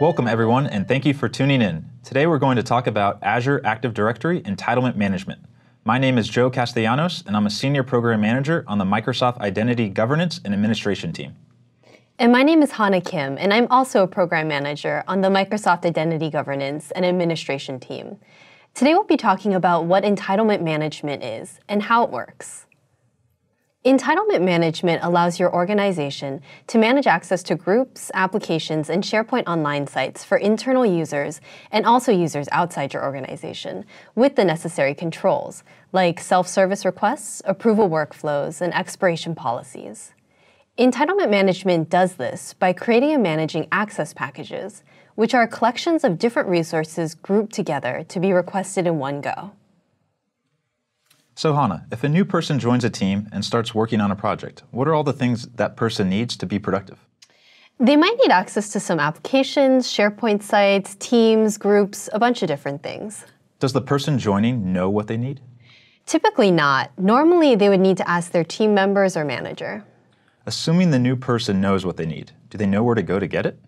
Welcome, everyone, and thank you for tuning in. Today we're going to talk about Azure Active Directory Entitlement Management. My name is Joe Castellanos, and I'm a Senior Program Manager on the Microsoft Identity Governance and Administration team. And my name is Hana Kim, and I'm also a Program Manager on the Microsoft Identity Governance and Administration team. Today we'll be talking about what entitlement management is and how it works. Entitlement management allows your organization to manage access to groups, applications, and SharePoint Online sites for internal users and also users outside your organization with the necessary controls, like self-service requests, approval workflows, and expiration policies. Entitlement management does this by creating and managing access packages, which are collections of different resources grouped together to be requested in one go. So Hana, if a new person joins a team and starts working on a project, what are all the things that person needs to be productive? They might need access to some applications, SharePoint sites, teams, groups, a bunch of different things. Does the person joining know what they need? Typically not. Normally, they would need to ask their team members or manager. Assuming the new person knows what they need, do they know where to go to get it?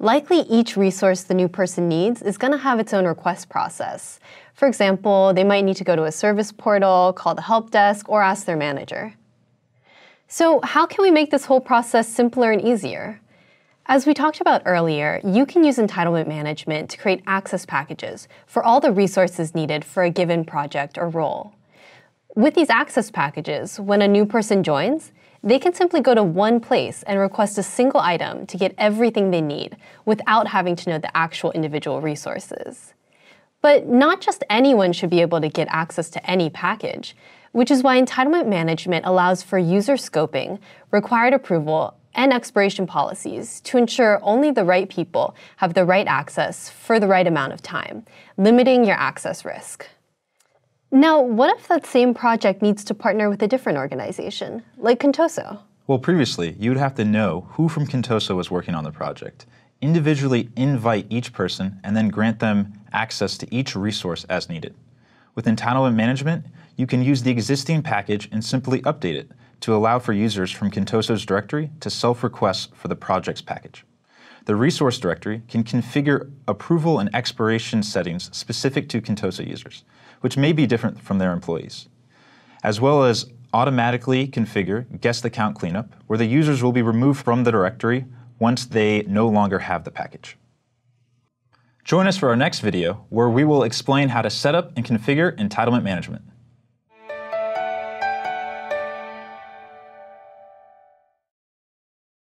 Likely each resource the new person needs is going to have its own request process. For example, they might need to go to a service portal, call the help desk, or ask their manager. So how can we make this whole process simpler and easier? As we talked about earlier, you can use entitlement management to create access packages for all the resources needed for a given project or role. With these access packages, when a new person joins, they can simply go to one place and request a single item to get everything they need without having to know the actual individual resources. But not just anyone should be able to get access to any package, which is why entitlement management allows for user scoping, required approval, and expiration policies to ensure only the right people have the right access for the right amount of time, limiting your access risk. Now, what if that same project needs to partner with a different organization, like Contoso? Well, previously, you would have to know who from Contoso was working on the project, individually invite each person, and then grant them access to each resource as needed. With entitlement management, you can use the existing package and simply update it to allow for users from Contoso's directory to self-request for the project's package. The resource directory can configure approval and expiration settings specific to Contoso users, which may be different from their employees, as well as automatically configure guest account cleanup, where the users will be removed from the directory once they no longer have the package. Join us for our next video, where we will explain how to set up and configure entitlement management.